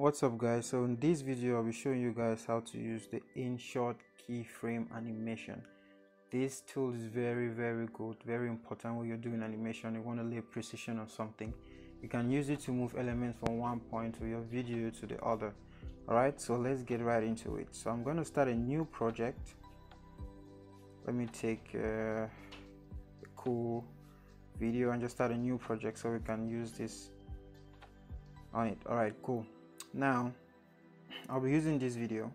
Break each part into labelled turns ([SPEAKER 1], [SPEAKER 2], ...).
[SPEAKER 1] what's up guys? So in this video i'll be showing you guys how to use the InShot keyframe animation. This tool is very very good very important when you're doing animation. You want to lay precision on something. You can use it to move elements from one point of your video to the other. All right so let's get right into it. So i'm going to start a new project. Let me take uh, a cool video and just start a new project so we can use this on it. All right cool now I'll be using this video.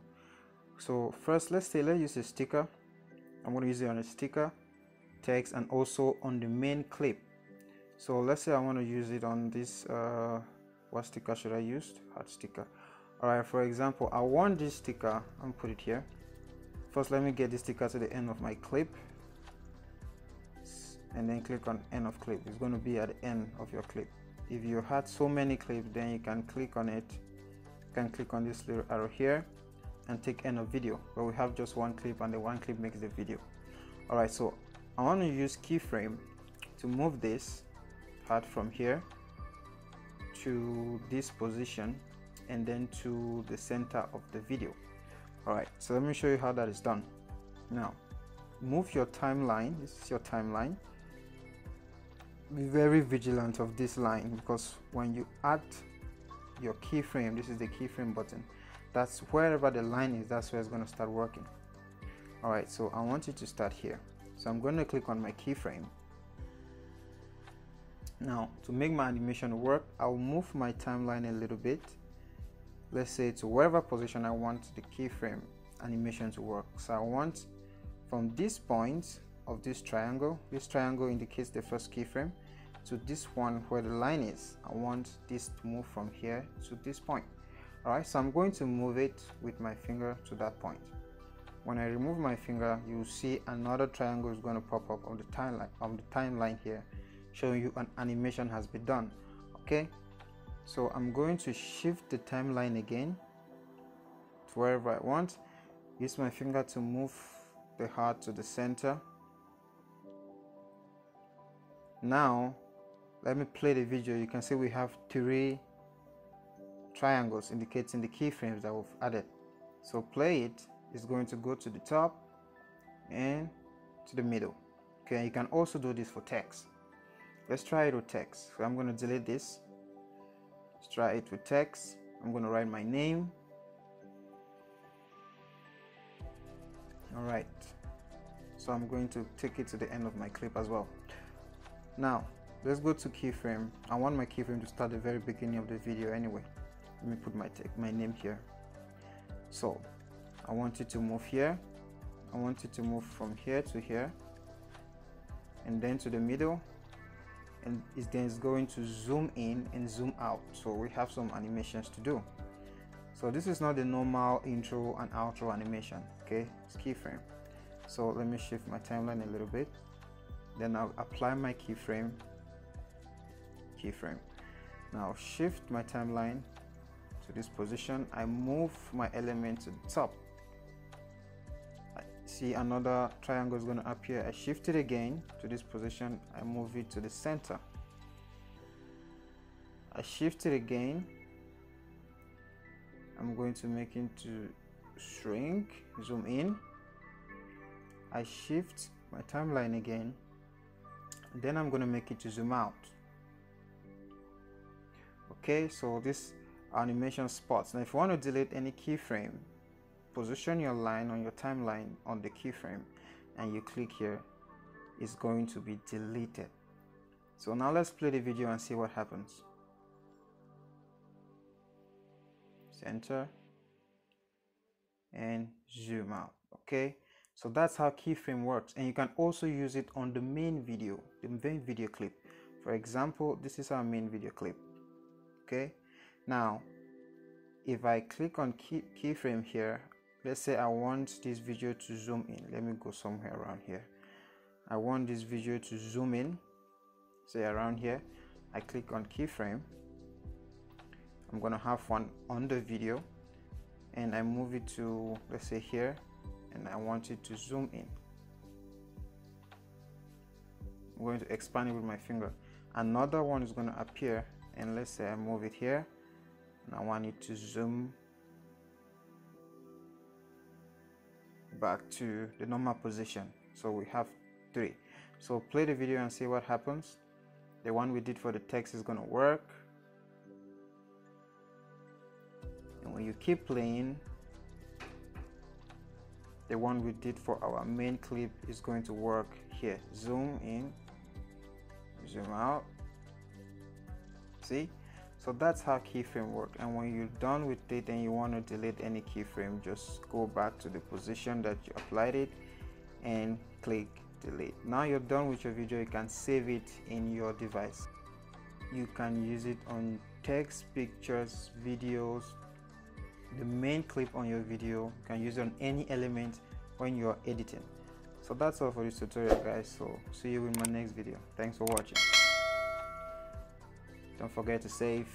[SPEAKER 1] So first let's say let's use a sticker. I'm going to use it on a sticker text and also on the main clip. So let's say I want to use it on this uh, what sticker should I use? Hard sticker. Alright for example I want this sticker. And put it here. First let me get this sticker to the end of my clip. And then click on end of clip. It's going to be at the end of your clip. If you had so many clips then you can click on it can click on this little arrow here and take end of video but we have just one clip and the one clip makes the video. All right so i want to use keyframe to move this part from here to this position and then to the center of the video. All right so let me show you how that is done. Now move your timeline this is your timeline. Be very vigilant of this line because when you add your keyframe this is the keyframe button. That's wherever the line is that's where it's going to start working. All right so i want you to start here. So i'm going to click on my keyframe. Now to make my animation work i'll move my timeline a little bit. Let's say to wherever position i want the keyframe animation to work. So i want from this point of this triangle this triangle indicates the first keyframe to this one where the line is. I want this to move from here to this point. Alright so I'm going to move it with my finger to that point. When I remove my finger you see another triangle is going to pop up on the timeline on the timeline here showing you an animation has been done okay? So I'm going to shift the timeline again to wherever I want. Use my finger to move the heart to the center. Now let me play the video. You can see we have three triangles indicating the keyframes that we've added. So play it. It's going to go to the top and to the middle. Okay you can also do this for text. Let's try it with text. So i'm going to delete this. Let's try it with text. I'm going to write my name. All right. So i'm going to take it to the end of my clip as well. Now let's go to keyframe. I want my keyframe to start the very beginning of the video anyway. Let me put my my name here. So i want you to move here. I want you to move from here to here. And then to the middle. And it's then it's going to zoom in and zoom out. So we have some animations to do. So this is not the normal intro and outro animation okay? It's keyframe. So let me shift my timeline a little bit. Then I'll apply my keyframe keyframe. Now shift my timeline to this position. I move my element to the top. I see another triangle is going to appear. I shift it again to this position. I move it to the center. I shift it again. I'm going to make it to shrink zoom in. I shift my timeline again. Then I'm going to make it to zoom out okay so this animation spots. Now if you want to delete any keyframe position your line on your timeline on the keyframe and you click here it's going to be deleted. So now let's play the video and see what happens. Center and zoom out okay? So that's how keyframe works. And you can also use it on the main video the main video clip. For example this is our main video clip okay? Now if I click on key, keyframe here let's say I want this video to zoom in. Let me go somewhere around here. I want this video to zoom in say around here. I click on keyframe. I'm gonna have one on the video and I move it to let's say here and I want it to zoom in. I'm going to expand it with my finger. Another one is going to appear and let's I move it here. Now I need to zoom back to the normal position. So we have three. So play the video and see what happens. The one we did for the text is going to work. And when you keep playing the one we did for our main clip is going to work here. Zoom in zoom out see? So that's how keyframe work. And when you're done with it and you want to delete any keyframe just go back to the position that you applied it and click delete. Now you're done with your video you can save it in your device. You can use it on text pictures videos. The main clip on your video you can use it on any element when you're editing. So that's all for this tutorial guys. So see you in my next video. Thanks for watching don't forget to save